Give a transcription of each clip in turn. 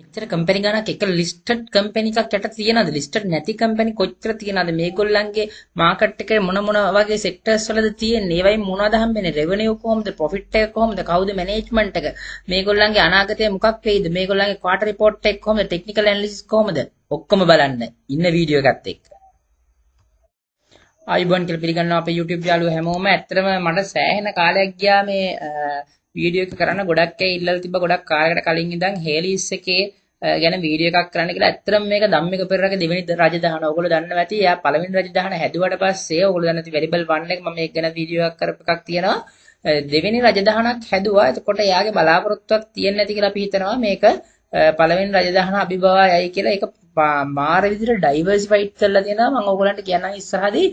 මෙච්චර කම්පැනි ගණක් එක listed company එකක් යට තියෙනවද? ලිස්ටඩ් නැති කම්පැනි කොච්චර තියෙනවද? මේගොල්ලන්ගේ මාකට් එකේ මොන මොන වගේ සෙක්ටර්ස් වලද තියෙන්නේ? ඒවයින් මොනවද හම්බෙන්නේ? රෙවෙනියු කොහොමද? ප්‍රොෆිට් එක කොහොමද? කවුද මැනේජ්මන්ට් එක? මේගොල්ලන්ගේ අනාගතය මොකක් වෙයිද? මේගොල්ලන්ගේ ක්වාටර් රිපෝට් එක කොහොමද? ටෙක්නිකල් ඇනලිසිස් කොහොමද? ඔක්කොම බලන්න. ඉන්න වීඩියෝ එකත් එක්ක. ආයිබෝන් කියලා පිළිගන්නවා අපේ YouTube යාළුවෝ හැමෝම. ඇත්තටම මට සෑහෙන කාලයක් ගියා මේ වීඩියෝ එක කරන්න ගොඩක් අය ඉල්ලලා තිබ්බ ගොඩක් කාලයකට කලින් ඉඳන් හේලිස් එකේ ගැන වීඩියෝ එකක් කරන්න කියලා ඇත්තටම මේක ධම්මික පෙරරගේ දෙවෙනි රජදහන. ඔයගොල්ලෝ දන්නවා ඇති එයා පළවෙනි රජදහන හැදුවට පස්සේ ඔයගොල්ලෝ දන්න ඇති වෙරිබල් 1 එක මම මේක ගැන වීඩියෝ එකක් කරපු එකක් තියෙනවා. දෙවෙනි රජදහනක් හැදුවා. එතකොට එයාගේ බලාපොරොත්තුවක් තියෙන්නේ නැති කියලා අපි හිතනවා. මේක පළවෙනි රජදහන අභිභවයයි කියලා ඒක මාර විදිහට ඩයිවර්සිෆයිඩ් කරලා තියෙනවා. මම ඔයගොල්ලන්ට කියන්නම් ඉස්සරහදී.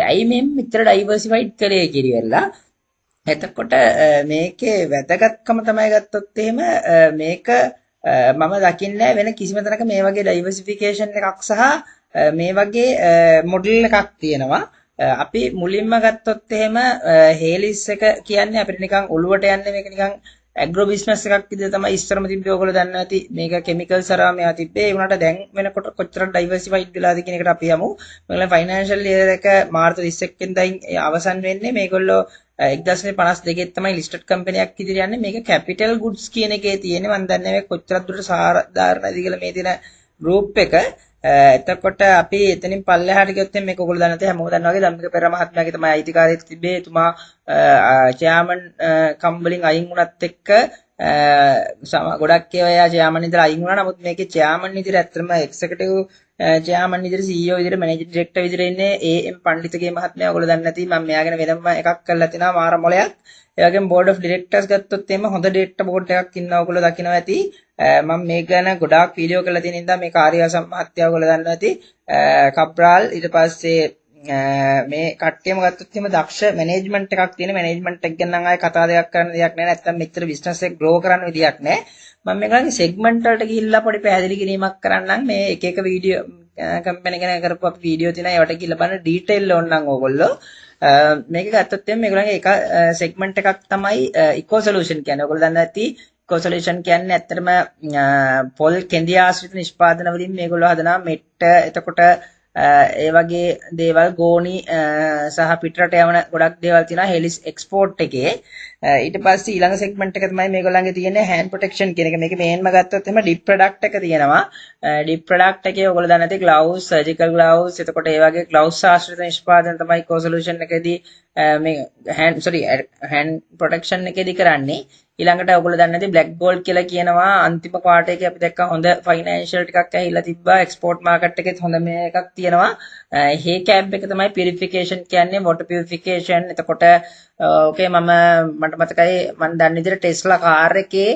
ඇයි මේ මෙච්චර ඩයිවර්සිෆයිඩ් කළේ කියලා. එතකොට මේකේ වැදගත්කම තමයි ගත්තොත් එහෙම මේක මම දකින්නේ වෙන කිසිම තැනක මේ වගේ ඩයිවර්සිෆිකේෂන් එකක් සහ මේ වගේ මොඩල් එකක් තියෙනවා. අපි මුලින්ම ගත්තොත් එහෙම හේලිස් එක කියන්නේ අපිට නිකන් ඔළුවට යන්නේ මේක නිකන් ඇග්‍රෝ බිස්නස් එකක් විදිහට තමයි ඉස්සරම තිබ්බේ ඔයගොල්ලෝ දන්නවා ඇති මේක කිමිකල් සරා මෙයා තිබ්බේ ඒ වුණාට දැන් වෙනකොට කොච්චර ඩයිවර්සිෆයිඩ් වෙලාද කියන එකට අපි යමු. මේගොල්ලෝ ෆයිනෑන්ෂල් ඉයර් එක මාර්තු 31 වෙනිදා අවසන් වෙන්නේ මේගොල්ලෝ 1052 තමයි ලිස්ටඩ් කම්පැනියක් ඉදිරිය යන්නේ. මේක කැපිටල් ගුඩ්ස් කියන එකේ තියෙන්නේ. මම දන්නේ නැහැ කොච්චරක් දුරට සාධාරණද කියලා මේ තියෙන ගෲප් එක. එතකොට අපි එතනින් පල්ලෙහාට ගියොත් මේක ඔයගොල්ලෝ දන්න තේ හැමෝම දන්නවා වගේ ධම්මික පෙර මහත්මයාගේ තමයි අයිතිකාරයෙක් තිබේ එතුමා චෙයාමන් කම්බලින් අයින් වුණත් එක්ක ගොඩක් ඒවා එයා චෙයාමන් ඉඳලා අයින් වුණා. නමුත් මේකේ චෙයාමන් විදිහට ඇත්තටම එක්සිකියුටිව් Uh, චෙයාමන් විදිහට CEO විදිහට මැනේජින් ඩිරෙක්ටර් විදිහට ඉන්නේ ඒ.එම්. පණ්ඩිතගේ මහත්මයා ඔයගොල්ලෝ දන්නේ නැති මම මෙයා ගැන වෙනම එකක් කරලා තිනවා මාර මොලයක්. ඒ වගේම බෝඩ් ඔෆ් ඩිරෙක්ටර්ස් ගත්තොත් එimhe හොඳ ඩේටා බෝඩ් එකක් ඉන්නවා ඔයගොල්ලෝ දකිනවා ඇති. Uh, මම මේක ගැන ගොඩාක් වීඩියෝ කරලා තියෙන නිසා මේ කාර්යවසම් මහත්මයා ඔයගොල්ලෝ දන්නවා ඇති. Uh, කප්රාල් ඊට පස්සේ මේ කට්ටියම ගත්තොත් එහෙම දක්ෂ මැනේජ්මන්ට් එකක් තියෙන මැනේජ්මන්ට් එක ගැන නම් ආයේ කතා දෙයක් කරන්න දෙයක් නැහැ නැත්තම් මෙච්චර බිස්නස් එක ග්‍රෝ කරන්න විදියක් නැහැ මම මේගොල්ලන්ගේ සෙග්මන්ට් වලට ගිහිල්ලා පොඩි පැහැදිලි කිරීමක් කරන්නම්. මේ එක එක වීඩියෝ කම්පැනි ගැන කරපු අපි වීඩියෝ තියෙනවා. ඒවට ගිහිල්ලා බලන්න ඩීටේල් ඕනනම් ඕගොල්ලෝ. මේක ගත්තොත් එimhe මේගොල්ලන්ගේ එක සෙග්මන්ට් එකක් තමයි ඉකෝ සොලියුෂන් කියන්නේ. ඔයගොල්ලෝ දන්නවා ඇති ඉකෝ සොලියුෂන් කියන්නේ ඇත්තටම පොල් කෙන්දිය ආශ්‍රිත නිෂ්පාදන වලින් මේගොල්ලෝ හදනවා. මෙට්ට එතකොට ඒ වගේ දේවල් ගෝනි සහ පිටරට යවන ගොඩක් දේවල් තියෙනවා හෙලිස් එක්ස්පෝර්ට් එකේ. ඊට පස්සේ ඊළඟ සෙග්මන්ට් එක තමයි මේගොල්ලන්ගේ තියෙන්නේ හෑන්ඩ් ප්‍රොටෙක්ෂන් කියන එක. මේක මේන්ම ගත්තොත් එහම ඩිප් ප්‍රොඩක්ට් එක තියෙනවා. ඩිප් ප්‍රොඩක්ට් එකේ ඔයගොල්ලෝ දන්නේ නැති ග්ලව්ස් සර්ජිකල් ග්ලව්ස් එතකොට ඒ වගේ ග්ලව්ස් ආශ්‍රිත නිෂ්පාදන තමයි කෝ සොලියුෂන් එකේදී මේ හෑන්ඩ් සෝරි හෑන්ඩ් ප්‍රොටෙක්ෂන් එකේදී කරන්නේ. ඊළඟට ඔයගොල්ලෝ දන්නේ නැති බ්ලැක් ගෝල්ඩ් කියලා කියනවා. අන්තිම ක්වාටර් එකේ අපි දැක්කා හොඳ ෆයිනෑන්ෂල් ටිකක් ඇහිලා තිබ්බා. එක්ස්පෝර්ට් මාකට් එකෙත් හොඳ මේ එකක් තියෙනවා. හේ කැබ් එක තමයි පියුරිෆිකේෂන් කියන්නේ වොටර් පියුරිෆිකේෂන් එතකොට ඕකේ මම මට මතකයි මම දන්න විදිහට ටෙස්ලා කාර් එකේ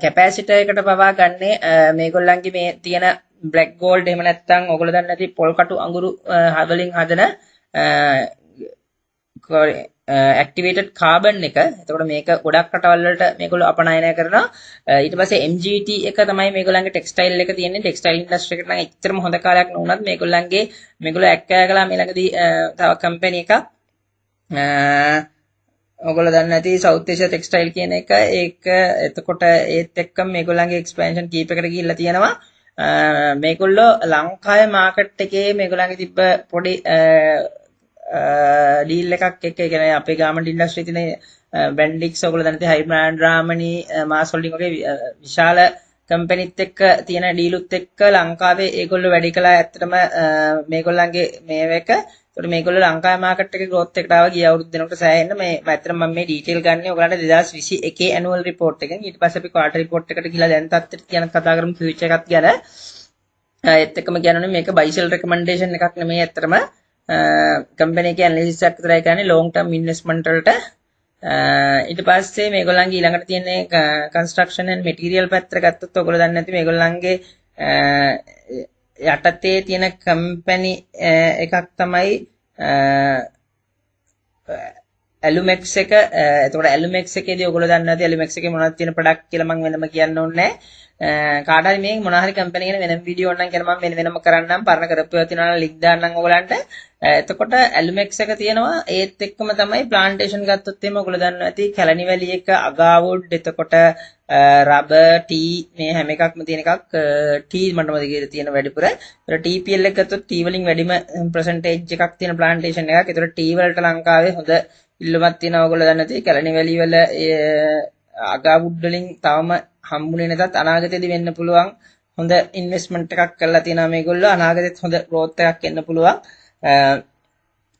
කැපැසිටර් එකට පවා ගන්නේ මේගොල්ලන්ගේ මේ තියෙන බ්ලැක් ගෝල්ඩ් එහෙම නැත්නම් ඔයගොල්ලෝ දන්නේ නැති පොල් කටු අඟුරු වලින් හදන ඇක්ටිවේටඩ් කාබන් එක. එතකොට මේක ගොඩක් රටවල් වලට මේගොල්ලෝ අපනයනය කරනවා. ඊට පස්සේ MGT එක තමයි මේගොල්ලන්ගේ ටෙක්ස්ටයිල් එක තියෙන්නේ. ටෙක්ස්ටයිල් ඉන්ඩස්ට්‍රි එකට නම් එච්චරම හොඳ කාලයක් නොවුනත් මේගොල්ලන්ගේ මේගොල්ලෝ ඇක්කෑ කළා මේ ළඟදී තව කම්පැනි එකක්. ඔගොල්ලෝ දන්නේ නැති සවුත් ඒෂියා ටෙක්ස්ටයිල් කියන එක ඒක එතකොට ඒත් එක්කම මේගොල්ලන්ගේ එක්ස්පැන්ෂන් කීපයකට ගිහිල්ලා තියෙනවා. මේගොල්ලෝ ලංකාවේ මාකට් එකේ මේගොල්ලන්ගේ තිබ්බ පොඩි ඩීල් එකක් එක්ක ඒ කියන්නේ අපේ ගාමන්ට් ඉන්ඩස්ට්‍රි තියෙන බෙන්ඩික්ස් ඔයගොල්ලෝ දන්නේ හයි බ්‍රෑන්ඩ් රාමනි මාස් හොල්ඩින් වගේ විශාල කම්පැනිත් එක්ක තියෙන ඩීලුත් එක්ක ලංකාවේ ඒගොල්ලෝ වැඩි කළා. ඇත්තටම මේගොල්ලන්ගේ මේවක ඒකට මේගොල්ලෝ ලංකාවේ මාකට් එකේ growth එකට ආවා ගිය අවුරුදු දෙනකොට සෑහෙන්න. මේ ඇත්තටම මම මේ ඩීටේල් ගන්න ඔයගලන්ට 2021 annual report එකෙන්. ඊට පස්සේ අපි quarter report එකට ගිහලා දැන් තත්ත්වෙට කියන කතා කරමු future එකත් ගැන. ඒත් එක්කම කියනවනේ මේක buy sell recommendation එකක් නෙමෙයි ඇත්තටම. කම්පැනි එකේ ඇනලිසිස් එකක් විතරයි කරන්නේ ලොන්ග් ටර්ම් ඉන්වෙස්ට්මන්ට් වලට. ඊට පස්සේ මේගොල්ලන්ගේ ඊළඟට තියෙන කන්ස්ට්‍රක්ෂන් ඇන්ඩ් මැටීරියල් පැත්තට ගත්තොත් ඔයගොල්ලෝ දන්නේ නැති මේගොල්ලන්ගේ යටතේ තියෙන කම්පැනි එකක් තමයි ඇලුමෙක්ස් එක. එතකොට ඇලුමෙක්ස් එකේදී ඔයගොල්ලෝ දන්නේ නැති ඇලුමෙක්ස් එකේ මොනවද තියෙන ප්‍රොඩක්ට් කියලා මම වෙනම කියන්න ඕනේ කාට හරි මේ මොන හරි කම්පැනි ගැන වෙනම වීඩියෝ එකක් කරන මම වෙන වෙනම කරන්නම්. පරණ කරපු ඒවා තියෙනවා ලින්ක් දාන්නම් ඔයගලන්ට එතකොට ඇලුමෙක්ස් එක තියෙනවා. ඒත් එක්කම තමයි ප්ලාන්ටේෂන් ගත්තොත් එහෙම ඔයගොල්ලෝ දන්නවා ඇති කැලණි වැලි එක අගාවුඩ් එතකොට රබර් ටී මේ හැම එකක්ම තියෙන එකක්. ටී මට මතකයි තියෙන වැඩිපුර. ඒතර TPL එක ගත්තොත් ටී වලින් වැඩිම පර්සන්ටේජ් එකක් තියෙන ප්ලාන්ටේෂන් එකක්. ඒතර ටී වලට ලංකාවේ හොඳ ඉල්ලුමක් තියෙනවා ඔයගොල්ලෝ දන්නේ නැති කැලණි වැලි වල අගාවුඩ් වලින් තවම හම්බුනේ නැතත් අනාගතයේදී වෙන්න පුළුවන් හොඳ ඉන්වෙස්ට්මන්ට් එකක් කරලා තියෙනවා මේගොල්ලෝ. අනාගතෙත් හොඳ growth එකක් එන්න පුළුවන්.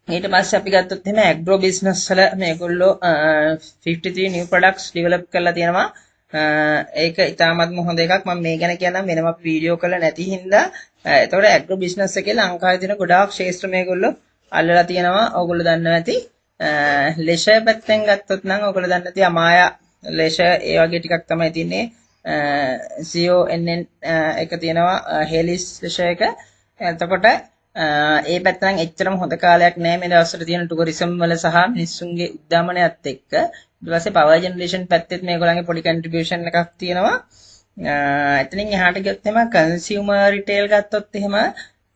ඊට පස්සේ අපි ගත්තොත් එහෙනම් ඇග්‍රෝ බිස්නස් වල මේගොල්ලෝ 53 new products develop කරලා තියෙනවා. ඒක ඉතාමත්ම හොඳ එකක්. මම මේ ගැන කියන්නම්. වෙනම අපි වීඩියෝ කරලා නැති හින්දා. එතකොට ඇග්‍රෝ බිස්නස් එකේ ලංකාවේ තියෙන ගොඩාක් ක්ෂේත්‍ර මේගොල්ලෝ අල්ලලා තියෙනවා. ඕගොල්ලෝ දන්නවා ඇති ලෙෂර් පැත්තෙන් ගත්තොත් නම් ඕගොල්ලෝ දන්න ඇති අමායා ලෙෂර් ඒ වගේ ටිකක් තමයි තින්නේ. CONN එක තියෙනවා හෙලිස් ලෙෂර් එක. එතකොට ඒ පැත්ත නම් එච්චරම හොඳ කාලයක් නෑ මේ දවස්වල තියෙන ටුවරිසම් වල සහ මිනිස්සුන්ගේ උද්දාමනයත් එක්ක. ඊට පස්සේ පවර් ජෙනරේෂන් පැත්තෙත් මේගොල්ලන්ගේ පොඩි කන්ට්‍රිබියුෂන් එකක් තියෙනවා. එතනින් එහාට ගියොත් එහෙම කන්සියුමර් රිටේල් ගත්තොත් එහෙම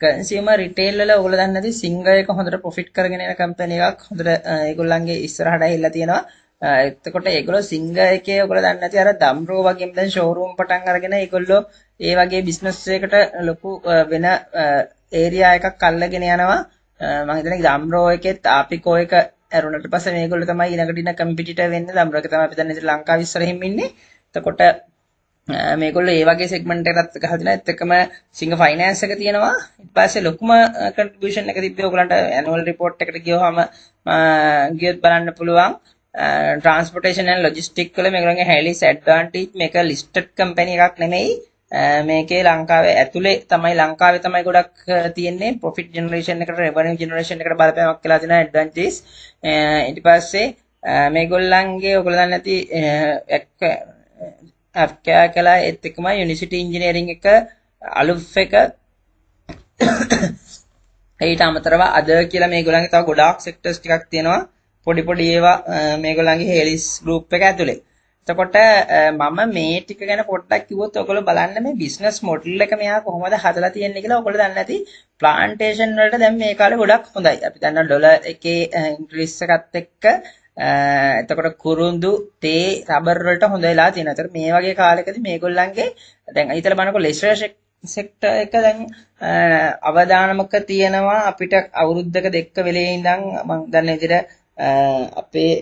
කන්සියුමර් රිටේල් වල ඔයගොල්ලෝ දන්නේ නැති සිංගර් එක හොඳට ප්‍රොෆිට් කරගෙන යන කම්පැනි එකක්. හොඳට ඒගොල්ලන්ගේ ඉස්සරහට ඇවිල්ලා තියෙනවා. එතකොට ඒගොල්ලෝ සිංගර් එකේ ඔයගොල්ලෝ දන්නේ නැති අර දම්රෝ වගේම දැන් ෂෝරූම් පටන් අරගෙන ඒගොල්ලෝ ඒ වගේ බිස්නස් එකකට ලොකු වෙන ඒරියා එකක් අල්ලගෙන යනවා. මම හිතන්නේ දම්රෝ එකෙත් ආපිකෝ එක ඇරුණට පස්සේ මේගොල්ලෝ තමයි ඊළඟට ඉන්න කම්පිටිටර් වෙන්නේ. දම්රෝ එක තමයි අපි දන්නේ ලංකාවේ ඉස්සරහින් ඉන්නේ. එතකොට මේගොල්ලෝ ඒ වගේ සෙග්මන්ට් එකකට ගහලා දෙනවා. ඒත් එක්කම සිංග ෆයිනෑන්ස් එක තියෙනවා. ඊට පස්සේ ලොකුම කන්ට්‍රිබියුෂන් එක තිබ්බේ ඔයගලන්ට ඇනුවල් රිපෝට් එකට ගියවහම ගියොත් බලන්න පුළුවන්. ට්‍රාන්ස්පෝර්ටේෂන් ඇන්ඩ් ලොජිස්ටික් වල මේගොල්ලන්ගේ හැලිස් ඇඩ්වාන්ටේජ් මේක ලිස්ටඩ් කම්පැනි එකක් නෙමෙයි. මේකේ ලංකාවේ ඇතුලේ තමයි ලංකාවේ තමයි ගොඩක් තියෙන්නේ. ප්‍රොෆිට් ජෙනරේෂන් එකට රෙවෙනියු ජෙනරේෂන් එකට බලපෑමක් කියලා දෙන ඇඩ්වාන්ටේජ් ඊට පස්සේ මේගොල්ලන්ගේ ඔයගොල්ලෝ දන්නේ නැති අෆ්කෑ කළා ඒත් එක්කම යුනිවර්සිටි ඉංජිනේරින් එක අලුෆ් එක. ඊට අමතරව අද කියලා මේගොල්ලන්ගේ තව ගොඩාක් සෙක්ටර්ස් ටිකක් තියෙනවා. පොඩි පොඩි ඒවා මේගොල්ලන්ගේ හෙලිස් ගෲප් එක ඇතුලේ. එතකොට මම මේ ටික ගැන පොඩ්ඩක් කිව්වොත් ඔයගොල්ලෝ බලන්න මේ බිස්නස් මොඩල් එක මෙයා කොහොමද හදලා තියෙන්නේ කියලා ඔයගොල්ලෝ දන්නේ නැති ප්ලාන්ටේෂන් වලට දැන් මේ කාලේ ගොඩක් හොඳයි. අපි දන්නවා ඩොලර් එකේ ඉන්ක්‍රීස් එකත් එක්ක එතකොට කුරුඳු තේ රබර් වලට හොඳ වෙලා තියෙනවා. ඒතර මේ වගේ කාලෙකදී මේගොල්ලන්ගේ දැන් හිතලා බලනකො ලෙෂර් සෙක්ටර් එක දැන් අවදානමක තියෙනවා අපිට අවුරුද්දක දෙක වෙලේ ඉඳන් මම දන්න විදිහට අපේ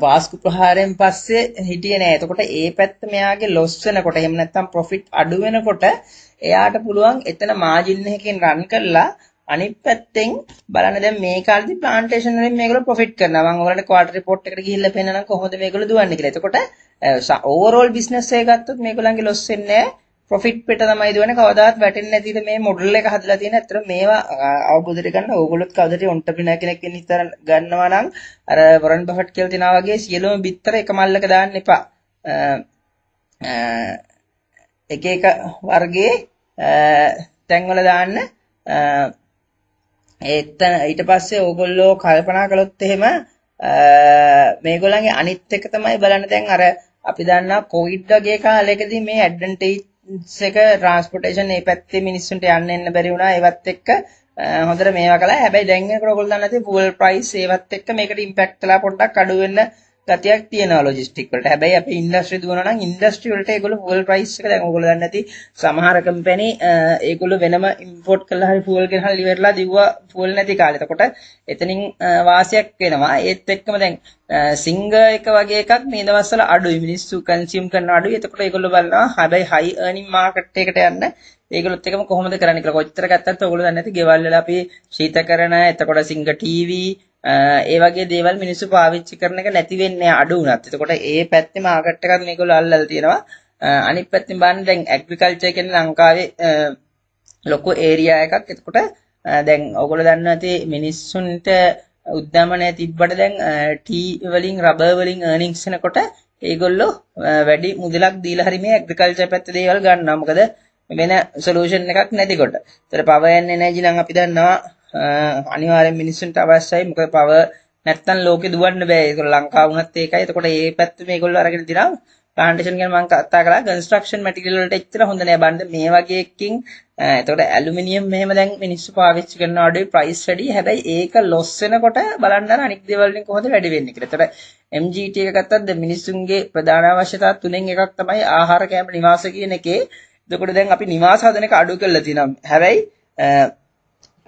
පාස්කු ප්‍රහාරයෙන් පස්සේ හිටියේ නෑ. එතකොට ඒ පැත්ත මෙයාගේ ලොස් වෙනකොට එහෙම නැත්නම් ප්‍රොෆිට් අඩු වෙනකොට එයාට පුළුවන් එතන මාජින් එකකින් රන් කරලා අනිත් පැත්තෙන් බලන්න දැන් මේ කාලේදී ප්ලාන්ටේෂන් වලින් මේගොල්ලෝ ප්‍රොෆිට් කරනවා. මම ඔයාලට ක්වාටර් රිපෝට් එකට ගිහිල්ලා පෙන්නනම් කොහොමද මේගොල්ලෝ දුවන්නේ කියලා. එතකොට ඕවරෝල් බිස්නස් එක ගත්තොත් මේගොල්ලන්ගේ ලොස් වෙන්නේ නැහැ. ප්‍රොෆිට් පිට තමයි දුවන්නේ කවදාවත් වැටෙන්නේ නැතිද මේ මොඩල් එක හදලා තියෙන. ඇත්තට මේවා අවබෝධයට ගන්න ඕගොල්ලොත් කවදාද ඔන්ටර්ප්‍රිනර් කෙනෙක් වෙන්න ඉතර ගන්නවා නම් අර වොරන් බෆට් කියලා තියනා වගේ සියලුම බිත්තර එක මල්ලක දාන්න එපා. එක එක වර්ගයේ තැන්වල දාන්න එතන ඊට පස්සේ ඕගොල්ලෝ කල්පනා කළොත් එහෙම මේගොල්ලන්ගේ අනිත් එක තමයි බලන්න දැන් අර අපි දන්නා කොවිඩ් වගේ කාලයකදී මේ ඇඩ්වැන්ටේජ් එක ට්‍රාන්ස්පෝර්ටේෂන් මේ පැත්තේ මිනිස්සුන්ට යන්න එන්න බැරි වුණා. ඒවත් එක්ක හොඳට මේවා කළා. හැබැයි දැන් එනකොට ඔයගොල්ලෝ දන්නේ නැති ෆුවල් ප්‍රයිස් ඒවත් එක්ක මේකට ඉම්පැක්ට් වෙලා පොඩ්ඩක් අඩු වෙන්න ගතියක් තියෙනවා ලොජිස්ටික් වලට. හැබැයි අපි ඉන්ඩස්ට්‍රි දුවනවා නම් ඉන්ඩස්ට්‍රි වලට ඒගොල්ලෝ ෆුවල් ප්‍රයිස් එක දැන් ඔයගොල්ලෝ දන්නේ නැති සමහර කම්පැනි ඒගොල්ලෝ වෙනම ඉම්පෝට් කරලා හරි ෆුවල් ගෙනහලා ඉවරලා දිව්වා ෆුවල් නැති කාලේ. එතකොට එතනින් වාසියක් වෙනවා. ඒත් එක්කම දැන් සිංගර් එක වගේ එකක් මේ දවස්වල අඩුයි. මිනිස්සු කන්සියුම් කරන අඩුයි. එතකොට ඒගොල්ලෝ බලනවා හැබැයි හයි අර්නින් මාකට් එකට යන්න ඒගොල්ලොත් එකම කොහොමද කරන්නේ කියලා කොච්චර ගත්තත් ඔයගොල්ලෝ දන්නේ නැති ගෙවල් වල අපි ශීතකරණ එතකොට සිංගර් ටීවී ඒ වගේ දේවල් මිනිස්සු පාවිච්චි කරන එක නැති වෙන්නේ අඩු වුණත්. එතකොට ඒ පැත්තේ මාකට් එකත් මේගොල්ලෝ අල්ලලා තියෙනවා. අනිත් පැත්තෙන් බලන්න දැන් ඇග්‍රිකල්චර් කියන්නේ ලංකාවේ ලොකු ඒරියා එකක්. එතකොට දැන් ඔයගොල්ලෝ දන්නවා ඇති මිනිස්සුන්ට උද්දමනය තිබ්බට දැන් ටී වලින් රබර් වලින් earnings එනකොට ඒගොල්ලෝ වැඩි මුදලක් දීලා හරි මේ ඇග්‍රිකල්චර් පැත්තේ දේවල් ගන්නවා. මොකද වෙන සොලියුෂන් එකක් නැතිකොට. ඒතර පවර් ඇන් එනර්ජි නම් අපි දන්නවා අනිවාර්යෙන් මිනිස්සුන්ට අවශ්‍යයි. මොකද පවර් නැත්තම් ලෝකෙ දුවන්න බෑ. ඒක ලංකාව වුණත් ඒකයි. එතකොට මේ පැත්ත මේගොල්ලෝ අරගෙන තිනවා ප්ලාන්ටේෂන් ගැන මම කතා කළා කන්ස්ට්‍රක්ෂන් මැටීරියල් වලට එච්චර හොඳ නෑ බණ්ඩ මේ වගේ එකකින් එතකොට ඇලුමිනියම් මෙහෙම දැන් මිනිස්සු පාවිච්චි කරන අඩුයි ප්‍රයිස් වැඩි හැබැයි ඒක ලොස් වෙනකොට බලන්න අර අනික් දේවල් වලින් කොහොමද වැඩි වෙන්නේ කියලා. එතකොට MGT එක ගත්තත් දැන් මිනිස්සුන්ගේ ප්‍රධාන අවශ්‍යතා තුනෙන් එකක් තමයි ආහාර කෑම නිවාස කියන එකේ. එතකොට දැන් අපි නිවාස හදන එක අඩු කරලා තියෙනවා. හැබැයි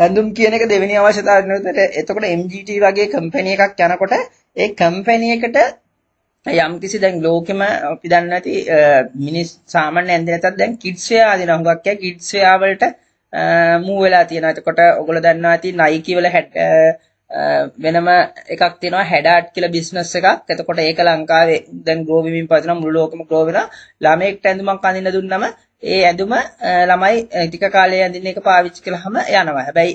ඇඳුම් කියන එක දෙවෙනි අවශ්‍යතාවය නෙවෙයි. එතකොට MGT වගේ කම්පැනි එකක් යනකොට ඒ කම්පැනි එකට යම් කිසි දැන් ලෝකෙම අපි දන්නේ නැති මිනිස් සාමාන්‍ය ඇඳ නැතත් දැන් කිඩ්ස් වෙයා ආදින හුඟක් අය කිඩ්ස් වෙයා වලට මූව් වෙලා තියෙනවා. එතකොට ඔයගොල්ලෝ දන්නවා ඇති Nike වල වෙනම එකක් තියෙනවා හැඩාට් කියලා බිස්නස් එකක්. එතකොට ඒක ලංකාවේ දැන් ග්‍රෝ වෙමින් පවතින මුළු ලෝකෙම ග්‍රෝ වෙනවා. ළමයෙක්ට ඇඳුමක් අඳින්න දුන්නම ඒ ඇඳුම ළමයි ටික කාලයක් ඇඳින්න එක පාවිච්චි කළාම යනවා. හැබැයි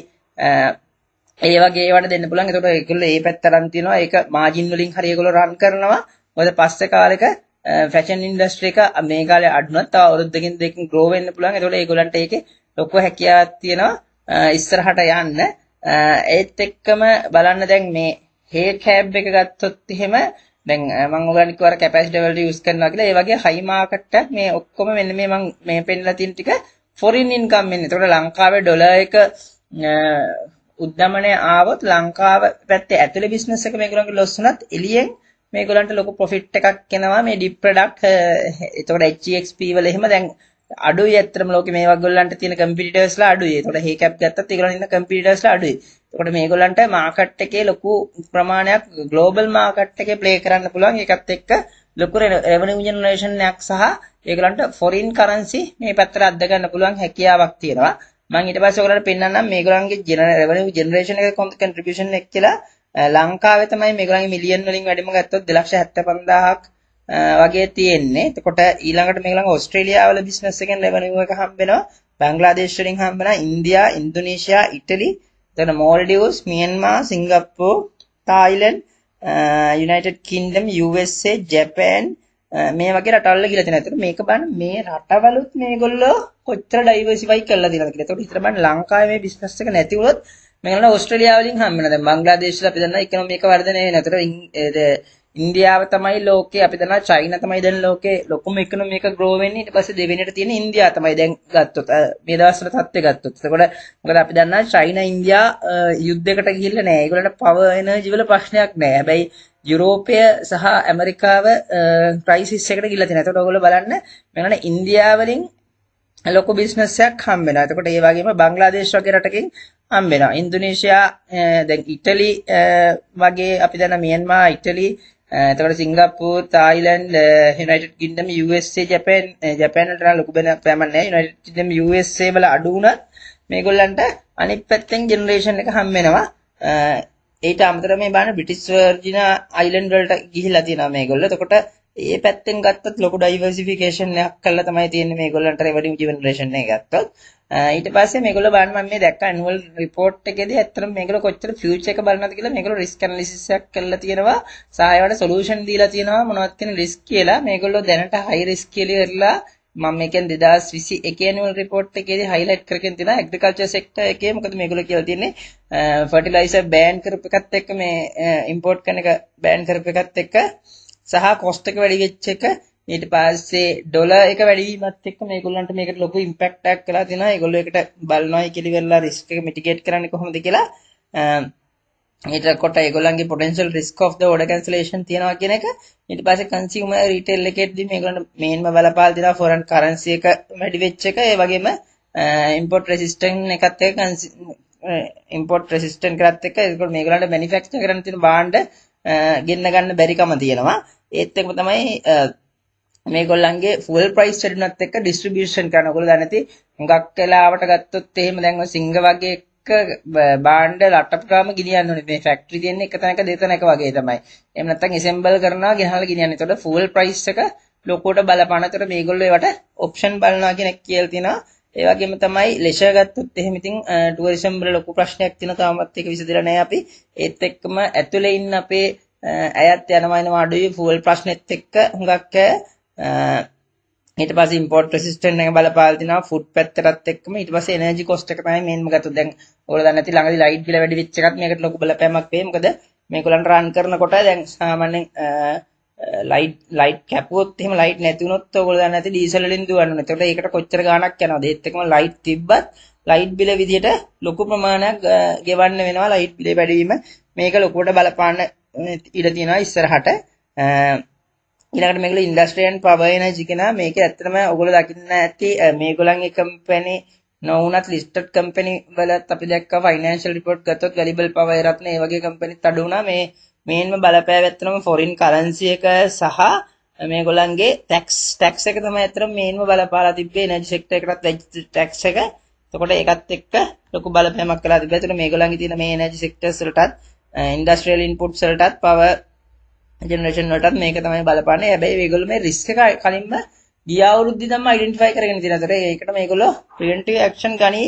ඒ වගේ ඒවට දෙන්න පුළුවන්. එතකොට ඒගොල්ලෝ ඒ පැත්ත අරන් තියනවා. ඒක මාජින් වලින් හරි ඒගොල්ලෝ රන් කරනවා. මොකද පස්සේ කාලෙක ෆැෂන් ඉන්ඩස්ට්‍රි එක මේ කාලේ අඩුනත් තව අවුරුද්දකින් දෙකකින් ග්‍රෝ වෙන්න පුළුවන්. ඒතකොට ඒගොල්ලන්ට ඒකේ ලොකු හැකියාවක් තියෙනවා ඉස්සරහට යන්න. ඒත් එක්කම බලන්න දැන් මේ හේර් කැබ් එක ගත්තොත් එහෙම දැන් මම ඔයගලන්ට කිව්වා කැපැසිටි වලට යූස් කරනවා කියලා. ඒ වගේ හයි මාකට් එකක් මේ ඔක්කොම මෙන්න මේ මම මේ පෙන්නලා තියෙන ටික ෆොරින් ඉන්කම් වෙන්නේ. ඒතකොට ලංකාවේ ඩොලර් එක උද්දමනය ආවොත් ලංකාව පැත්තේ ඇතුලේ බිස්නස් එක මේගොල්ලන්ගේ ලොස් වුණත් එළියෙන් මේගොල්ලන්ට ලොකු ප්‍රොෆිට් එකක් එනවා මේ ඩිප් ප්‍රොඩක්ට් එතකොට HXP වල එහෙම දැන් අඩුයි ඇත්තටම ලෝකේ මේ වගේලන්ට තියෙන කම්පිටිටර්ස්ලා අඩුයි. එතකොට හේ කැප් ගත්තත් ඒගොල්ලන් ඉන්න කම්පිටිටර්ස්ලා අඩුයි. එතකොට මේගොල්ලන්ට මාකට් එකේ ලොකු ප්‍රමාණයක් ග්ලෝබල් මාකට් එකේ ප්ලේ කරන්න පුළුවන්. ඒකත් එක්ක ලොකු රෙවෙනියු ජෙනරේෂන් එකක් සහ ඒගොල්ලන්ට ෆොරින් කරන්සි මේ පැත්තට අද්ද ගන්න පුළුවන් හැකියාවක් තියෙනවා. මම ඊට පස්සේ ඔයගොල්ලන්ට පෙන්නන්නම් මේගොල්ලන්ගේ රෙවෙනියු ජෙනරේෂන් එක කොහොමද කන්ට්‍රිබියුෂන් එක කියලා ලංකාවේ තමයි මේගොල්ලන්ගේ මිලියන් වලින් වැඩිම ගත්තොත් 275000ක් වගේ තියෙන්නේ. එතකොට ඊළඟට මේගොල්ලන් ඕස්ට්‍රේලියාව වල බිස්නස් එකෙන් රෙවෙනියු එක හම්බ වෙනවා. බංග්ලාදේශ වලින් හම්බ වෙනවා. ඉන්දියා, ඉන්දුනීසියා, ඉටලි, එතන Maldives, Myanmar, Singapore, Thailand, United Kingdom, USA, Japan මේ වගේ රටවල් ගිහලා තියෙනවා. ඒතකොට මේක බලන්න මේ රටවලුත් මේගොල්ලෝ කොච්චර ඩයිවර්සිෆයි කරලා තියෙනවද කියලා. ඒතකොට හිතලා බලන්න ලංකාවේ මේ බිස්නස් එක නැති වුණොත් මේගොල්ලෝ ඕස්ට්‍රේලියාව වලින් හම්බ වෙනවා. දැන් බංග්ලාදේශවල අපි දන්නා ඉකොනොමික වර්ධනය වෙනවා. ඉන්දියාව තමයි ලෝකේ අපි දන්නා චයිනා තමයි දැන් ලෝකේ ලොකුම ඉකොනොමික ග්‍රෝ වෙන්නේ. ඊට පස්සේ දෙවෙනියට තියෙන ඉන්දියාව තමයි දැන් ගත්තොත් මේ දවස්වල තත්ත්වය ගත්තොත්. එතකොට මොකද අපි දන්නා චයිනා ඉන්දියා යුද්ධයකට ගිහිල්ලා නැහැ. ඒගොල්ලන්ට පවර් එනර්ජි වල ප්‍රශ්නයක් නැහැ. හැබැයි යුරෝපය සහ ඇමරිකාව ක්‍රයිසිස් එකට ගිහිල්ලා තියෙනවා. එතකොට ඔයගොල්ලෝ බලන්න මෙන්න ඉන්දියාවලින් ලොකු බිස්නස් එකක් හම්බ වෙනවා. එතකොට ඒ වගේම බංග්ලාදේශ වගේ රටකින් හම්බ වෙනවා. ඉන්දුනීසියා දැන් ඉටලි වගේ අපි දන්න මියන්මා ඉටලි Eh, එතකොට Singapore Thailand United Kingdom USA Japan Japan වලට ලොකු බෑමක් නැහැ. යුනයිටඩ් කින්ග්ඩම් USA වල අඩු වුණත් මේගොල්ලන්ට අනිත් පැත්තෙන් ජෙනරේෂන් එක හම්බ වෙනවා. Eh, ඊට අමතරව මේ බලන්න බ්‍රිටිෂ් වර්ජින අයිලන්ඩ් වලට ගිහිලා තියෙනවා මේගොල්ලෝ. එතකොට ඒ පැත්තෙන් ගත්තත් ලොකු ඩයිවර්සිෆිකේෂන් එකක් කරලා තමයි තියෙන්නේ මේගොල්ලන්ට රෙවෙනියු ජෙනරේෂන් එක ගත්තොත්. ඊට පස්සේ මේගොල්ලෝ බලන්න මම මේ දැක්ක ඇනුවල් රිපෝට් එකේදී ඇත්තටම මේගොල්ලෝ කොච්චර ෆියුචර් එක බලනවද කියලා මේගොල්ලෝ රිස්ක් ඇනලිසිස් එකක් කරලා තියෙනවා. සහ ඒවට සොලියුෂන් දීලා තියෙනවා මොනවද කියන රිස්ක් කියලා. මේගොල්ලෝ දැනට හයි රිස්ක් කියලා ඉරලා මම මේකෙන් 2021 ඇනුවල් රිපෝට් එකේදී හයිලයිට් කරගෙන තියෙනවා ඇග්‍රිකල්චර් සෙක්ටර් එකේ මොකද මේගොල්ලෝ කියලා තියෙන්නේ ෆර්ටිලයිසර් බෑන් කරපු එකත් එක්ක මේ ඉම්පෝට් කරන එක බෑන් කරපු එකත් එක්ක සහ කොස්ට් එක වැඩි වෙච්ච එක ඊට පස්සේ ඩොලර් එක වැඩි වීමත් එක්ක මේගොල්ලන්ට මේකට ලොකු ඉම්පැක්ට් එකක් කළා තියෙනවා. ඒගොල්ලෝ ඒකට බලනවායි කියලා ඉවරලා රිස්ක් එක මිටිගේට් කරන්නේ කොහොමද කියලා. ඊට කොට ඒගොල්ලන්ගේ potential risk of the order cancellation තියනවා කියන එක. ඊට පස්සේ consumer retail එකේදී මේගොල්ලන්ට මේන්ම බලපාලා දෙනවා foreign currency එක වැඩි වෙච්ච එක. ඒ වගේම import resistant එකත් එක්ක import resistant කරත් එක්ක ඒගොල්ලෝ මේගොල්ලන්ට manufacture කරන්න තියෙන භාණ්ඩ ගෙන්න ගන්න බැරිකම තියෙනවා. ඒත් එක්කම තමයි මේගොල්ලන්ගේ ෆුල් ප්‍රයිස් වැඩිුණත් එක්ක ඩිස්ට්‍රිබියුෂන් කරන ඔයගොල්ලෝ දැනති හුඟක් වෙලාවට ගත්තොත් එහෙම දැන් ඔය සිංහ වගේ බාණ්ඩ ලට්ටපුරාම ගෙනියන්න ඕනේ. මේ ෆැක්ටරි තියෙන්නේ එක තැනක දෙතැනක වගේ තමයි. එහෙම නැත්නම් ඇසෙම්බල් කරනවා ගෙනහලා ගෙනියන්න. ඒතකොට ෆුල් ප්‍රයිස් එක ලොකුවට බලපාන. ඒතකොට මේගොල්ලෝ ඒවට ඔප්ෂන් බලනවා කියන එක කියලා තියෙනවා. ඒ වගේම තමයි ලෙෂර් ගත්තොත් එහෙම ඉතින් ටුවරිසම් වල ලොකු ප්‍රශ්නයක් තියෙනවා. තාමත් ඒක විසඳලා නැහැ අපි. ඒත් එක්කම ඇතුලේ ඉන්න අපේ අයත් යනවා එනවා අඩුයි ෆුල් ප්‍රශ්නෙත් එක්ක හුඟක් ඊට පස්සේ ඉම්පෝර්ට් රෙසිස්ටන්ට් එක බලපාලා තිනවා ෆුඩ් පැත්තටත් එක්කම ඊට පස්සේ එනර්ජි කොස්ට් එක තමයි මේන්ම ගත්තොත් දැන් ඔයාලා දන්නේ නැති ළඟදී ලයිට් බිල වැඩි වෙච්ච එකත් මේකට ලොකු බලපෑමක් වෙයි මොකද මේගොල්ලන් රන් කරනකොට දැන් සාමාන්‍යයෙන් ලයිට් ලයිට් කැපුවොත් එහෙම ලයිට් නැති වුණොත් ඔයගොල්ලෝ දන්නේ නැති ඩීසල් වලින් දුවන්න ඕනේ. ඒකට ඒකට කොච්චර ගාණක් යනවද? ඒත් එක්කම ලයිට් තිබ්බත් ලයිට් බිල විදියට ලොකු ප්‍රමාණයක් ගෙවන්න වෙනවා ලයිට් බිලේ වැඩිවීම. මේක ලොකුවට බලපාන්න ඉඩ තියෙනවා ඉස්සරහට. ඊළඟට මේගොල්ලෝ ඉන්ඩස්ට්‍රියල් පවර් එනර්ජි කෙනා මේක ඇත්තටම ඔයගොල්ලෝ දකින්න ඇති මේගොල්ලන්ගේ කම්පැනි නොවුනත් ලිස්ටඩ් කම්පැනි වලත් අපි දැක්කා ෆයිනෑන්ෂල් රිපෝට් ගත්තොත් වැලිබල් පවර් රත්න ඒ වගේ කම්පැනිත් අඩු වුණා මේ මේන්ම බලපෑ ඇත්තටම ෆොරින් කරන්සි එක සහ මේගොල්ලන්ගේ ටැක්ස් ටැක්ස් එක තමයි ඇත්තටම මේන්ම බලපාලා තිබ්බේ එනර්ජි සෙක්ටර් එකටත් වෙච්ච ටැක්ස් එක. එතකොට ඒකත් එක්ක ලොකු බලපෑමක් කළා තිබ්බා. එතකොට මේගොල්ලන්ගේ තියෙන මේ එනර්ජි සෙක්ටර්ස් වලටත් ඉන්ඩස්ට්‍රියල් ඉන්පුට්ස් වලටත් පවර් ජෙනරේෂන් වලටත් මේක තමයි බලපාන්නේ. හැබැයි මේගොල්ලෝ මේ රිස්ක් එක කලින්ම ගිය අවුරුද්දේ තමයි අයිඩෙන්ටිෆයි කරගෙන තියෙන අතර ඒකට මේගොල්ලෝ ප්‍රිවෙන්ටිව් ඇක්ෂන් ගනි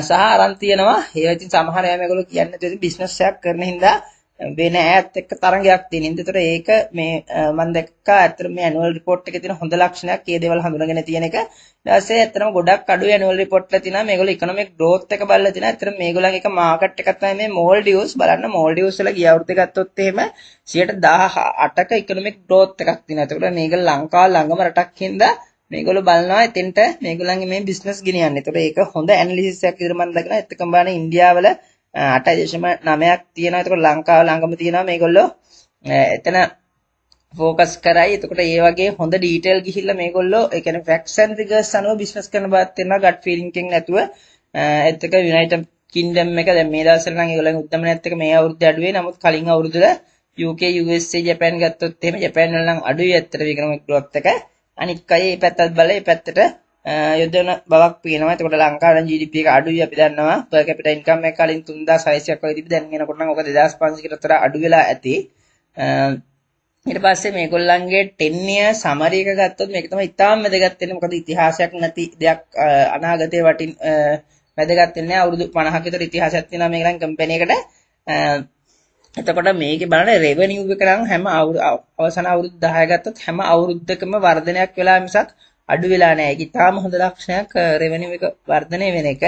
සහ අරන් තියනවා. ඒවා ඉතින් සමහර අය මේගොල්ලෝ කියන්නේ නැතුව බිස්නස් එකක් කරන හින්දා වෙන ඈත් එක්ක තරංගයක් තියෙන. ඒතර ඒක මේ මම දැක්කා ඇත්තට මේ ඇනුවල් රිපෝට් එකේ තියෙන හොඳ ලක්ෂණයක් ඒ දේවල් හඳුනගෙන තියෙන එක. ඊට පස්සේ ඇත්තටම ගොඩක් අඩු ඇනුවල් රිපෝට් වල තියෙනවා මේගොල්ලෝ ඉකොනොමික් growth එක බලලා තියෙනවා. ඇත්තට මේගොල්ලන්ගේ එක මාකට් එකක් තමයි මේ Maldives බලන්න Maldives වල ගිය අවුරුද්දේ ගත්තොත් එහෙම 118ක ඉකොනොමික් growth එකක් තියෙනවා. ඒතකොට මේක ලංකාව ළඟම රටක් හින්දා මේගොල්ලෝ බලනවා එතෙන්ට මේගොල්ලන්ගේ මේ බිස්නස් ගෙනියන්න. ඒතකොට ඒක හොඳ ඇනලිසිස් එකක් විදිහට මම දකිනවා. එතකම බලන්න ඉන්දියාවල 8.9ක් තියෙනවා. එතකොට ලංකාව ළඟම තියෙනවා මේගොල්ලෝ එතන ફોකස් කරයි. එතකොට ඒ වගේ හොඳ ඩීටේල් ගිහිල්ලා මේගොල්ලෝ ඒ කියන්නේ ෆැක්ට්ස් ඇන්ඩ් ෆිගර්ස් අනුව බිස්නස් කරන බාත් වෙනවා ගට් ෆීලිං එකෙන් නැතුව. ඒත් එක යුනයිටඩ් කින්ඩම් එක දැන් මේ දවස්වල නම් ඒගොල්ලන්ගේ උද්දමනයත් එක මේ අවුරුද්දේ අඩු වෙයි. නමුත් කලින් අවුරුද්දේ UK USA ජපාන් ගත්තොත් එහෙම ජපාන් වල නම් අඩුයි ඇත්තට වික්‍රමික ග්‍රෝත් එක. අනික් අය මේ පැත්තත් බලලා මේ පැත්තට යොදන බවක් පේනවා. එතකොට ලංකාවේ GDP එක අඩුයි අපි දන්නවා. per capita income එක කලින් 3600ක් වගේ තිබ්බ දැන් එනකොට නම් ඔක 2500කට විතර අඩු වෙලා ඇති. ඊට පස්සේ මේගොල්ලන්ගේ 10 year summary එක ගත්තොත් මේක තමයි ඉතාම වැදගත් වෙන්නේ. මොකද ඉතිහාසයක් නැති දෙයක් අනාගතේ වටින් වැදගත් වෙන්නේ අවුරුදු 50ක විතර ඉතිහාසයක් තියෙනවා මේකෙන් කම්පැනි එකට. එතකොට මේකේ බලන්න රෙවෙනියු එක නම් හැම අවසාන අවුරුදු 10 ගත්තොත් හැම අවුරුද්දකම වර්ධනයක් වෙලා මිසක් අඩු වෙලා නැහැ. ඒක ඉතාම හොඳ ලක්ෂණයක් රෙවෙනියු එක වර්ධනය වෙන එක.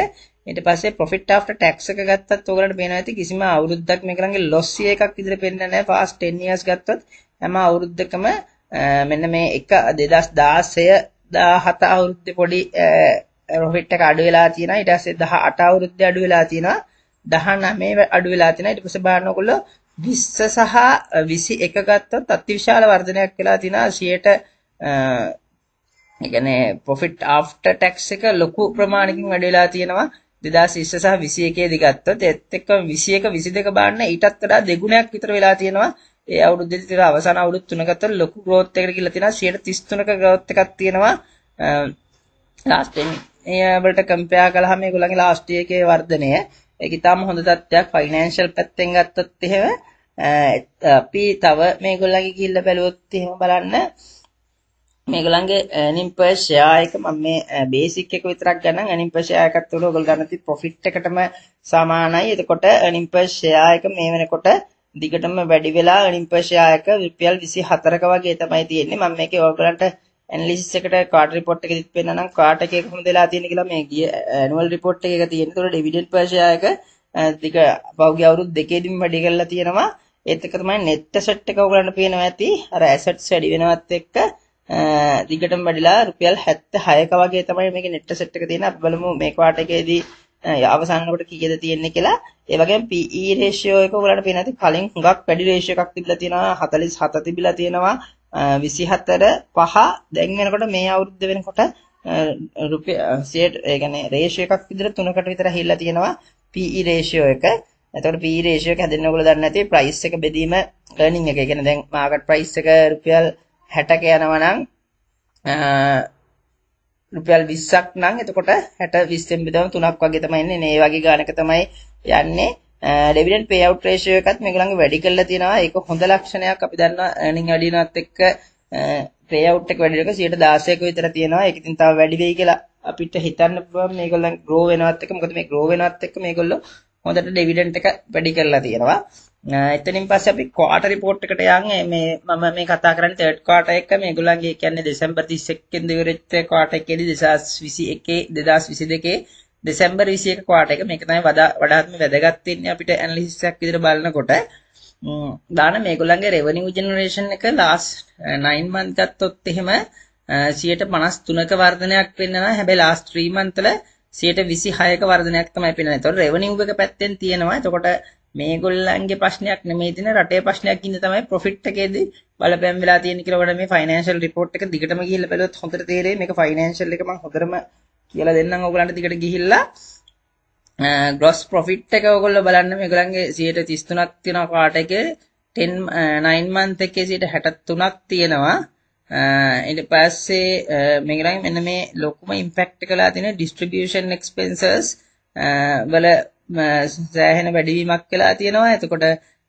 ඊට පස්සේ profit after tax එක ගත්තත් ඔයගලන්ට පේනවා ඇති කිසිම අවුරුද්දක් මේකලගේ loss එකක් විදිහට පෙන්නන්නේ නැහැ. past 10 years ගත්තොත් හැම අවුරුද්දකම මෙන්න මේ එක 2016 17 අවුරුද්දේ පොඩි profit එක අඩු වෙලා තියෙනවා. ඊට පස්සේ 18 අවුරුද්දේ අඩු වෙලා තියෙනවා. 19 අඩු වෙලා තියෙනවා. ඊට පස්සේ බලන්න ඔයගොල්ලෝ 20 සහ 21 ගත්තොත් අතිවිශාල වර්ධනයක් වෙලා තියෙනවා 100ට ඒ කියන්නේ profit after tax එක ලොකු ප්‍රමාණයකින් වැඩි වෙලා තියෙනවා. 2020 සහ 21 දී ගත්තොත් ඒත් එක්ක 21 22 බාන්න ඊටත් වඩා දෙගුණයක් විතර වෙලා තියෙනවා. ඒ අවුරුද්දේදී තියෙන අවසාන අවුරුදු තුන ගත්තොත් ලොකු growth එකකට ගිහිල්ලා තියෙනවා. 133ක growth එකක් තියෙනවා. last time ඒ වලට කම්පෙයාර් කළාම මේගොල්ලන්ගේ last year එකේ වර්ධනය. ඒක ඉතාම හොඳ තත්ත්වයක්. ෆයිනෑන්ෂල් පැත්තෙන් ගත්තොත් එහෙම අපි තව මේගොල්ලන්ගේ ගිහිල්ලා බැලුවොත් එහෙම බලන්න මේගොල්ලන්ගේ earning per share එක මම මේ eh, බේසික් එක විතරක් ගන්නම් earning per share එකත් උඩ ඔයගොල්ලෝ ගන්න ති profit එකටම සමානයි. එතකොට earning per share එක මේ වෙනකොට දිගටම වැඩි වෙලා earning per share එක රුපියල් 24ක වගේ තමයි තියෙන්නේ. මම මේකේ ඔයගොල්ලන්ට ඇනලිසිස් එකට කාඩ් රිපෝට් එකෙදිත් පෙන්නනම් කාට් එකේ කොහොමද වෙලා තියෙන්නේ කියලා මේ ගිය ඇනුවල් රිපෝට් එකක තියෙන. ඒතකොට ඩිවිඩන්ඩ් per share එක eh, දිග පහුගිය අවුරුදු දෙකේදීම වැඩි කරලා තියෙනවා. ඒත් එක තමයි net asset එක ඔයගොල්ලන්ට පේනවා ඇති. අර assets වැඩි වෙනවත් එක්ක දිගටම වැඩිලා රුපියල් 76ක වගේ තමයි මේකේ net asset එක තියෙන. අපි බලමු මේ ක්වාටර් එකේදී අවසානකොට කීයද තියෙන්නේ කියලා. ඒ වගේම PE ratio එක ඔයගොල්ලන්ට පේන ඇති කලින් හුඟක් වැඩි ratio එකක් තිබිලා තියෙනවා 47 තිබිලා තියෙනවා 24 5 දැන් වෙනකොට මේ අවුරුද්ද වෙනකොට රුපියල් 100 ඒ කියන්නේ ratio එකක් විතර තුනකට විතර හිල්ලා තියෙනවා PE ratio එක. එතකොට PE ratio එක හැදෙන්න ඔයගොල්ලෝ දන්නේ නැති price එක බෙදීම earning එක. ඒ කියන්නේ දැන් market price එක රුපියල් 60ක යනවා නම් රුපියල් 20ක් නම් එතකොට 60 20ෙන් බෙදවම 3ක් වගේ තමයි එන්නේ. මේ වගේ ගානක තමයි යන්නේ. ඩිවිඩන්ඩ් පේ අවුට් රේෂියෝ එකත් මේගොල්ලන්ගේ වැඩි කරලා තියෙනවා. ඒක හොඳ ලක්ෂණයක්. අපි දන්නවා earning වැඩි වෙනවත් එක්ක පේ අවුට් එක වැඩි වෙනක 116ක විතර තියෙනවා. ඒක ඉතින් තව වැඩි වෙයි කියලා අපිට හිතන්න පුළුවන් මේගොල්ලන් grow වෙනවත් එක්ක. මොකද මේ grow වෙනවත් එක්ක මේගොල්ලෝ හොඳට ඩිවිඩන්ඩ් එක වැඩි කරලා තියෙනවා. එතනින් පස්සේ අපි ක්වාටර් රිපෝට් එකට යන්නේ මේ මම මේ කතා කරන්නේ තර්ඩ් ක්වාටර් එක මේගොල්ලන්ගේ කියන්නේ දෙසැම්බර් 31 කින් ඉවරෙච්ච ක්වාටර් එකේදී 2021 2022 දෙසැම්බර් 21 ක්වාටර් එක මේක තමයි වඩා වඩාත්ම වැදගත් වෙන්නේ අපිට ඇනලිසිස් එකක් විදිහට බලනකොට දාන මේගොල්ලන්ගේ රෙවනිව් ජෙනරේෂන් එක ලාස්ට් 9 month ගත්තොත් එහෙම 153ක වර්ධනයක් වෙන්නවා. හැබැයි ලාස්ට් 3 month වල 126ක වර්ධනයක් තමයි පෙන්වන්නේ. ඒතකොට රෙවනිව් එක පැත්තෙන් තියෙනවා. එතකොට මේගොල්ලන්ගේ ප්‍රශ්නයක් නෙමෙයි තියෙන රටේ ප්‍රශ්නයක් ඉන්න තමයි ප්‍රොෆිට් එකේදී බලපෑම් වෙලා තියෙන කියලා වඩා මේ ෆයිනෑන්ෂල් රිපෝට් එක දිගටම ගිහිල්ලා බැලුවොත් හොඳට තේරෙයි. මේක ෆයිනෑන්ෂල් එක මම හොඳටම කියලා දෙන්නම්. ඔයගලන්ට දිගට ගිහිල්ලා ග්‍රොස් ප්‍රොෆිට් එක ඔයගොල්ලෝ බලන්න. මේගොල්ලන්ගේ 133ක් තියෙනවා කාට එකේ 10 9 month එකේ 63ක් තියෙනවා. ඊට පස්සේ මේගොල්ලන් මෙන්න මේ ලොකුම ඉම්පැක්ට් එකලා තියෙන ඩිස්ට්‍රිබියුෂන් එක්ස්පෙන්සස් වල සෑහෙන වැඩිවීමක් වෙලා තියෙනවා. එතකොට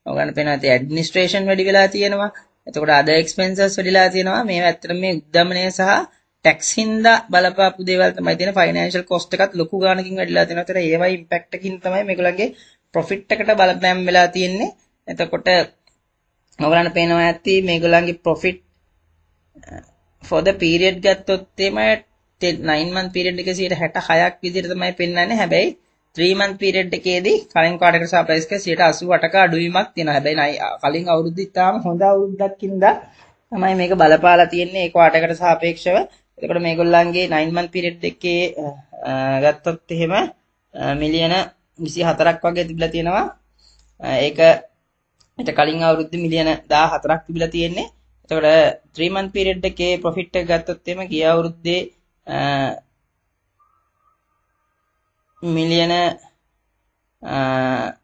ඔයගොල්ලන් පේනවා ඇති ඇඩ්මිනිස්ට්‍රේෂන් වැඩි වෙලා තියෙනවා. එතකොට අද එක්ස්පෙන්සස් වැඩිලා තියෙනවා. මේවා ඇත්තට මේ උද්දමනය සහ ටැක්ස් හින්දා බලපාපු දේවල් තමයි තියෙන ෆයිනෑන්ෂල් කොස්ට් එකත් ලොකු ගාණකින් වැඩිලා තියෙනවා. ඒතර ඒවයි ඉම්පැක්ට් එකකින් තමයි මේගොල්ලන්ගේ ප්‍රොෆිට් එකට බලපෑම් වෙලා තියෙන්නේ. එතකොට ඔයගොල්ලන්ට පේනවා ඇති මේගොල්ලන්ගේ profit uh, for the period ගත්තොත් එම 9 month period එකේ 66ක් විදිහට තමයි පෙන්වන්නේ. හැබැයි 3 month period එකේදී කලින් කාඩකට සාපේක්ෂව 88ක අඩුවීමක් තියෙනවා. හැබැයි කලින් අවුරුද්ද ඉතාලම හොඳ අවුරුද්දක් ඉඳලා තමයි මේක බලපාලා තියෙන්නේ ඒ කාඩකට සාපේක්ෂව. එතකොට මේගොල්ලන්ගේ 9 month period එකේ ගත්තොත් එහෙම මිලියන 24ක් වගේ තිබිලා තියෙනවා. ඒක ඊට කලින් අවුරුද්දේ මිලියන 14ක් තිබිලා තියෙන්නේ. එතකොට 3 month period එකේ profit එක ගත්තොත් එහෙම ගිය අවුරුද්දේ මිලියන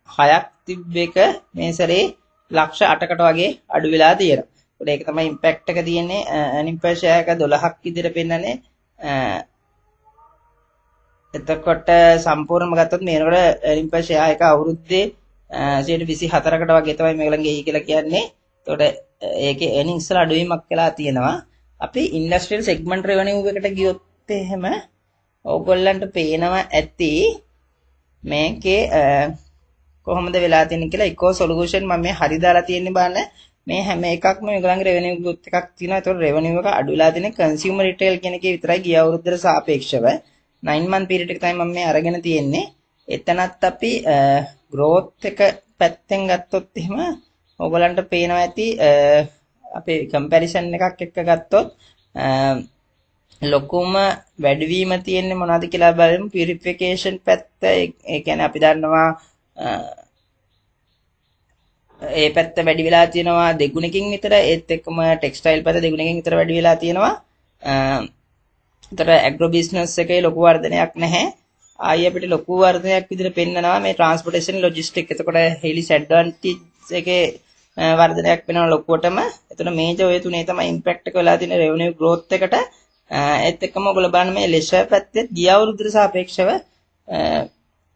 6ක් තිබ්බ එක මේ සැරේ ලක්ෂ 8කට වගේ අඩු වෙලා තියෙනවා. ඒක තමයි ඉම්පැක්ට් එක තියෙන්නේ earning per share එක 12ක් විදිහට පෙන්නන්නේ. එතකොට සම්පූර්ණම ගත්තොත් මේනකොට earning per share එක අවුරුද්දේ 124කට වගේ තමයි මේගොල්ලන්ගේ එහි කියලා කියන්නේ. එතකොට ඒකේ earnings වල අඩුවීමක් වෙලා තියෙනවා. අපි ඉන්ඩස්ට්‍රියල් සෙග්මන්ට් රෙවෙනියු එකට ගියොත් එහෙම ඕගොල්ලන්ට පේනවා ඇති මේකේ කොහොමද වෙලා තියෙන්නේ කියලා ඉකෝ සොලියුෂන් මම මේ හරි දාලා තියෙන්නේ බලන්න. මේ හැම එකක්ම මේගොල්ලන්ගේ රෙවෙනියු ග්‍රෝත් එකක් තියෙනවා. ඒතකොට රෙවෙනියු එක අඩු වෙලා තියෙන්නේ කන්සියුමර් රිටේල් කියන එකේ විතරයි. ගිය අවුරුද්දට සාපේක්ෂව 9 month period එක තමයි මම මේ අරගෙන තියෙන්නේ. එතනත් අපි ග්‍රෝත් එක පැත්තෙන් ගත්තොත් එහෙම ඕගොල්ලන්ට පේනවා ඇති අපේ කම්පැරිසන් එකක් එක්ක ගත්තොත් ලොකුම වැඩිවීම තියෙන්නේ මොනවද කියලා බලමු. පියුරිෆිකේෂන් පැත්ත ඒ කියන්නේ අපි දන්නවා ඒ පැත්ත වැඩි වෙලා තියෙනවා දෙගුණකින් විතර. ඒත් එක්කම ටෙක්ස්ටයිල් පැත්ත දෙගුණකින් විතර වැඩි වෙලා තියෙනවා. ඒතර ඇග්‍රෝ බිස්නස් එකේ ලොකු වර්ධනයක් නැහැ. ආයි අපිට ලොකු වර්ධනයක් විදිහට පෙන්නනවා. මේ ට්‍රාන්ස්පෝර්ටේෂන් ලොජිස්ටික් එතකොට හෙලිස් ඇඩ්වාන්ටේජ් එකේ වර්ධනයක් වෙනවා ලොකුවටම. එතන මේජර් ඔය තුනේ තමයි ඉම්පැක්ට් එක වෙලා තියෙන රෙවෙනියු ග්‍රෝත් එකට. ඒත් එක්කම ඔයගොල්ලෝ බලන්න මේ ලෙෂර් පැත්තේ ගිය අවුරුද්දට සාපේක්ෂව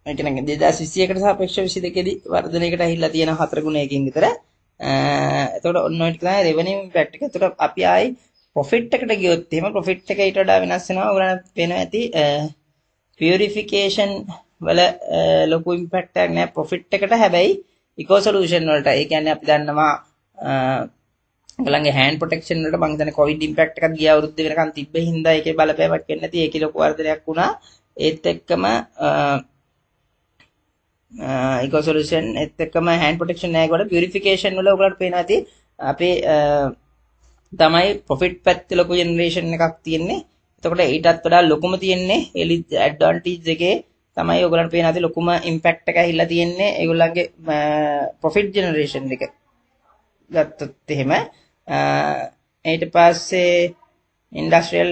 ඒ කියන්නේ 2021කට සාපේක්ෂව 22 දී වර්ධනයකට ඇහිලා තියෙන හතර ගුණයකින් විතර. එතකොට ඔන්න ඔය ටික තමයි රෙවෙනියු ඉම්පැක්ට් එක. එතකොට අපි ආයි ප්‍රොෆිට් එකට ගියොත් එහෙම ප්‍රොෆිට් එක ඊට වඩා වෙනස් වෙනවා. ඔයගොල්ලන්ට පේනවා ඇති පියුරිෆිකේෂන් වල ලොකු ඉම්පැක්ට් එකක් නෑ ප්‍රොෆිට් එකට. හැබැයි ඉකෝ සොලියුෂන් වලට ඒ කියන්නේ අපි දන්නවා ඔයගලගේ හෑන්ඩ් ප්‍රොටෙක්ෂන් වලට මම හිතන්නේ කොවිඩ් ඉම්පැක්ට් එකක් ගිය අවුරුද්ද වෙනකන් තිබ්බ හින්දා ඒකේ බලපෑමක් වෙන්නේ නැති. ඒකේ ලොකු වර්ධනයක් වුණා. ඒත් එක්කම ඉකෝ සොලියුෂන් ඒත් එක්කම හෑන්ඩ් ප්‍රොටෙක්ෂන් නැහැ කොට පියුරිෆිකේෂන් වල ඔයගලට පේනවා ඇති. අපේ තමයි ප්‍රොෆිට් පැත්තේ ලොකු ජෙනරේෂන් එකක් තියෙන්නේ. එතකොට ඊටත් වඩා ලොකුම තියෙන්නේ එලි ඇඩ්වාන්ටේජ් එකේ තමයි ඔයගලන්ට පේන ඇති ලොකුම ඉම්පැක්ට් එක ඇහිලා තියෙන්නේ ඒගොල්ලන්ගේ ප්‍රොෆිට් ජෙනරේෂන් එක. ගත්තොත් එහෙම. ඊට පස්සේ ඉන්ඩස්ට්‍රියල්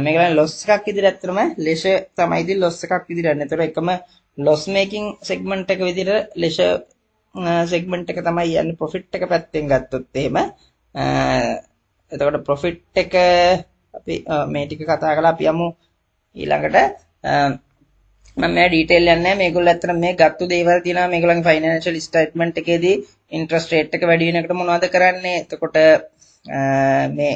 මේකෙන් ලොස් එකක් විදිහට ඇත්තටම ලෙෂ තමයි ඉතින් ලොස් එකක් විදිහට යන්නේ. ඒතර එකම ලොස් මේකින් සෙග්මන්ට් එක විදිහට ලෙෂ සෙග්මන්ට් එක තමයි යන්නේ ප්‍රොෆිට් එක පැත්තෙන් ගත්තොත් එහෙම. එතකොට ප්‍රොෆිට් එක අපි මේ ටික කතා කළා අපි යමු ඊළඟට මම මේ ඩීටේල් යන්නේ නැහැ මේගොල්ලෝ ඇත්තට මේ ගත්තු දේවල් තියෙනවා. මේගොල්ලන්ගේ ෆයිනෑන්ෂල් ස්ටේට්මන්ට් එකේදී ඉන්ට්‍රස්ට් රේට් එක වැඩි වෙනකොට මොනවද කරන්නේ? එතකොට මේ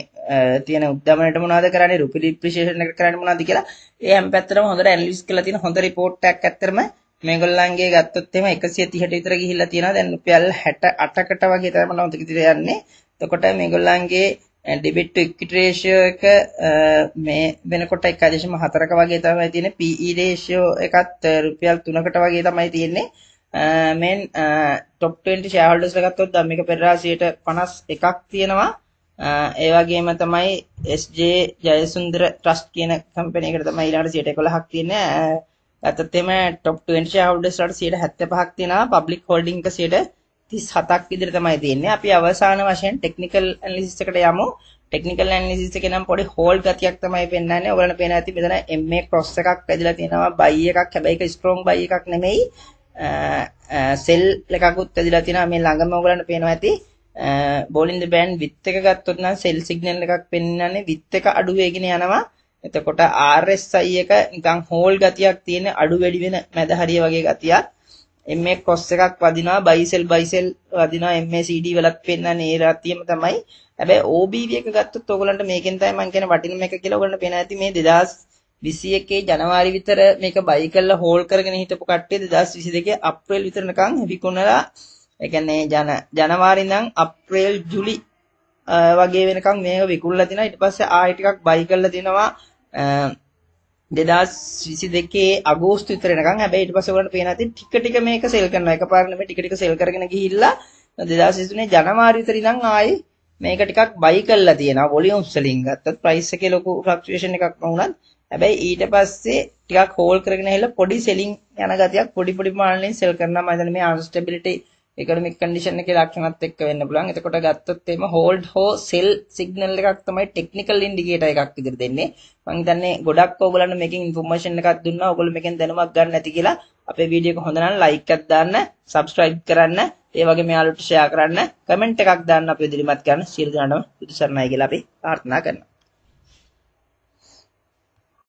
තියෙන උද්දමනට මොනවද කරන්නේ? රුපියල් ඩිප්‍රීසියේෂන් එක කරන්නේ මොනවද කියලා. ඒ හැම පැත්තටම හොඳට ඇනලිසිස් කරලා තියෙන හොඳ රිපෝට් එකක් ඇත්තටම මේගොල්ලන්ගේ ගත්තොත් එහෙම 130ට විතර ගිහිල්ලා තියෙනවා. දැන් රුපියල් 68කට වගේ තමයි මම උන්ට යන්නේ. එතකොට මේගොල්ලන්ගේ ඩෙබිට් ටු ඉක්විටි රේෂියෝ එක මේ වෙනකොට 1.4ක වගේ තමයි තියෙන්නේ. PE රේෂියෝ එකත් රුපියල් 3කට වගේ තමයි තියෙන්නේ. මෙන් top 20 shareholders ගත්තොත් ධම්මික පෙරේරා 51ක් තියෙනවා. ඒ වගේම තමයි SJ ජයසුන්දර ට්‍රස්ට් කියන කම්පැනි එකට තමයි ඊළඟට 11ක් තියෙන්නේ. ගත්තොත් එimhe top 20 shareholders වලට 75ක් තියෙනවා. Public holding එක 37ක් විදිහට තමයි තියෙන්නේ අපි අවසාන වශයෙන් technical analysis එකට යමු ටෙක්නිකල් ඇනලිසිස් එකේ නම් පොඩි හෝල් ගතියක් තමයි පෙන්වන්නේ. ඔයගලන්ට පේන ඇති මෙතන MA cross එකක් ඇදලා තියෙනවා. buy එකක්. හැබැයි ඒක strong buy එකක් නෙමෙයි. සෙල් එකකුත් ඇදලා තියෙනවා. මේ ළඟම ඔයගලන්ට පේනවා ඇති. bowling the band width එක ගත්තොත් නම් සෙල් සිග්නල් එකක් පෙන්වන්නේ width එක අඩු වෙගෙන යනවා. එතකොට RSI එක නිකන් හෝල් ගතියක් තියෙන අඩු වැඩි වෙන මැද හරිය වගේ ගතියක්. MA cross එකක් වදිනවා buy sell buy sell වදිනවා MACD වලත් පෙන්වන්නේ ඒ රාතියම තමයි. හැබැයි OBV එක ගත්තොත් ඔයගලන්ට මේකෙන් තමයි මම කියන වටිනම එක කියලා ඔයගලන්ට පේන ඇති මේ 2021 ජනවාරි විතර මේක බයි කරලා හෝල් කරගෙන හිටපු කට්ටිය 2022 අප්‍රේල් විතර නිකන් විකුණලා ඒ කියන්නේ ජන ජනවාරි ඉඳන් අප්‍රේල් ජුලි වගේ වෙනකන් මේක විකුණලා තිනවා ඊට පස්සේ ආයෙ ටිකක් බයි කරලා තිනවා 2022 අගෝස්තු විතර වෙනකන් හැබැයි ඊට පස්සේ ඔයගලන්ට පේන ඇති ටික ටික මේක සෙල් කරනවා. එකපාරට නෙමෙයි ටික ටික සෙල් කරගෙන ගිහිල්ලා 2023 ජනවාරි විතර ඉඳන් ආයේ මේක ටිකක් බයි කරලා තියෙනවා. වොලියුම්ස් වලින් ගත්තත් ප්‍රයිස් එකේ ලොකු ෆ්ලක්චුේෂන් එකක් වුණත් හැබැයි ඊට පස්සේ ටිකක් හෝල් කරගෙන ඇවිල්ලා පොඩි සෙලින් යන ගතියක් පොඩි පොඩි ප්‍රමාණයෙන් සෙල් කරනවා. මම හිතන්නේ මේ අන්ස්ටැබිලිටි economic condition එකේ ලක්ෂණත් එක්ක වෙන්න පුළුවන්. එතකොට ගත්තොත් එimhe hold ho sell signal එකක් තමයි technical indicator එකක් විදිහට දෙන්නේ. මම හිතන්නේ ගොඩක් ඕගොල්ලන්ට මේකෙන් information එකක් දුන්නා. ඕගොල්ලෝ මේකෙන් දැනුමක් ගන්න නැති කියලා අපේ වීඩියෝ එක හොඳ නම් like එකක් දාන්න, subscribe කරන්න, ඒ වගේම යාළුවන්ට share කරන්න, comment එකක් දාන්න අපි ඉදිරිමත් කරන සියලු දෙනාටම සුදුසරණයි කියලා අපි ප්‍රාර්ථනා කරනවා.